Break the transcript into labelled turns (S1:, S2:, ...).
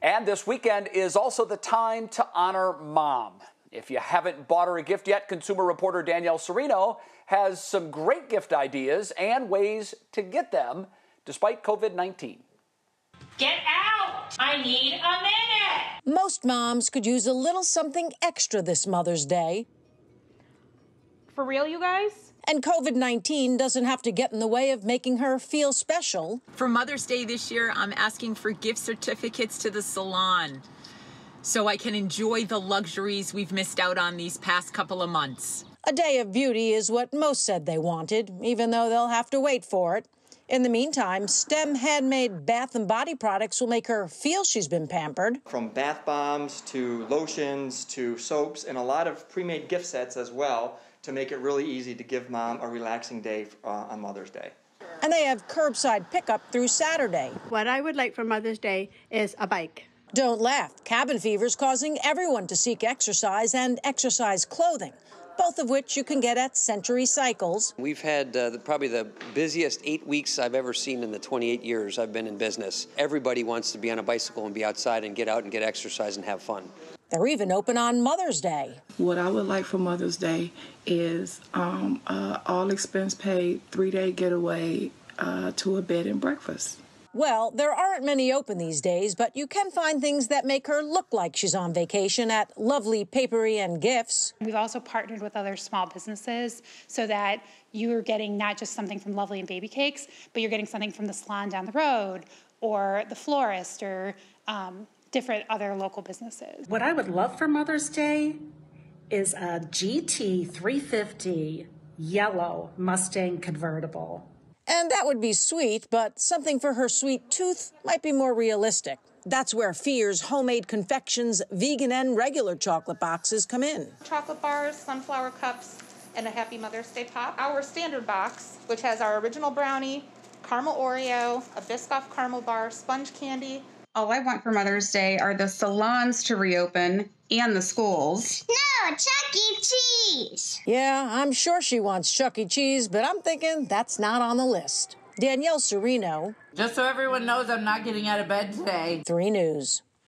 S1: And this weekend is also the time to honor mom. If you haven't bought her a gift yet, consumer reporter Danielle Serino has some great gift ideas and ways to get them despite COVID 19.
S2: Get out! I need a minute!
S3: Most moms could use a little something extra this Mother's Day.
S4: For real, you guys?
S3: And COVID 19 doesn't have to get in the way of making her feel special.
S5: For Mother's Day this year, I'm asking for gift certificates to the salon so I can enjoy the luxuries we've missed out on these past couple of months.
S3: A day of beauty is what most said they wanted, even though they'll have to wait for it. In the meantime, STEM handmade bath and body products will make her feel she's been pampered.
S6: From bath bombs to lotions to soaps and a lot of pre made gift sets as well to make it really easy to give mom a relaxing day uh, on Mother's Day.
S3: And they have curbside pickup through Saturday.
S7: What I would like for Mother's Day is a bike.
S3: Don't laugh. Cabin fever is causing everyone to seek exercise and exercise clothing, both of which you can get at Century Cycles.
S8: We've had uh, the, probably the busiest eight weeks I've ever seen in the 28 years I've been in business. Everybody wants to be on a bicycle and be outside and get out and get exercise and have fun.
S3: They're even open on Mother's Day.
S9: What I would like for Mother's Day is um, uh, all expense paid, three day getaway uh, to a bed and breakfast.
S3: Well, there aren't many open these days, but you can find things that make her look like she's on vacation at Lovely Papery and Gifts.
S4: We've also partnered with other small businesses so that you're getting not just something from Lovely and Baby Cakes, but you're getting something from the salon down the road or the florist or um, different other local businesses.
S10: What I would love for Mother's Day is a GT 350 yellow Mustang convertible.
S3: And that would be sweet, but something for her sweet tooth might be more realistic. That's where Fears Homemade Confections vegan and regular chocolate boxes come in.
S11: Chocolate bars, sunflower cups, and a Happy Mother's Day top. Our standard box, which has our original brownie, caramel Oreo, a Biscoff caramel bar, sponge candy.
S12: All I want for Mother's Day are the salons to reopen and the schools.
S13: No, Chuck E. Cheese.
S3: Yeah, I'm sure she wants Chuck E. Cheese, but I'm thinking that's not on the list. Danielle Serino.
S14: Just so everyone knows, I'm not getting out of bed today.
S3: 3 News.